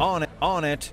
on it, on it.